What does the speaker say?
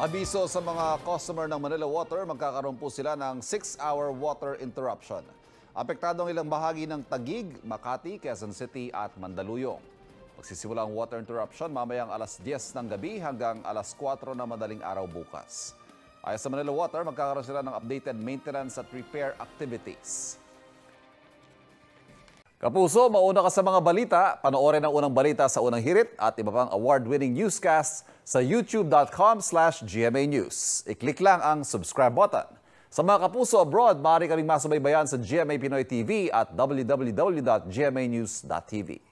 Abiso sa mga customer ng Manila Water, magkakaroon po sila ng 6-hour water interruption. Apektado ang ilang bahagi ng Tagig, Makati, Quezon City at Mandaluyong. Magsisimula ang water interruption mamayang alas 10 ng gabi hanggang alas 4 na madaling araw bukas. Ayon sa Manila Water, magkakaroon sila ng updated maintenance at repair activities. Kapuso, mauna ka sa mga balita. Panoorin ang unang balita sa unang hirit at iba pang award-winning newscasts sa youtube.com slash GMA News. I-click lang ang subscribe button. Sa mga kapuso abroad, maaari kaming masubaybayan sa GMA Pinoy TV at www.gmanews.tv.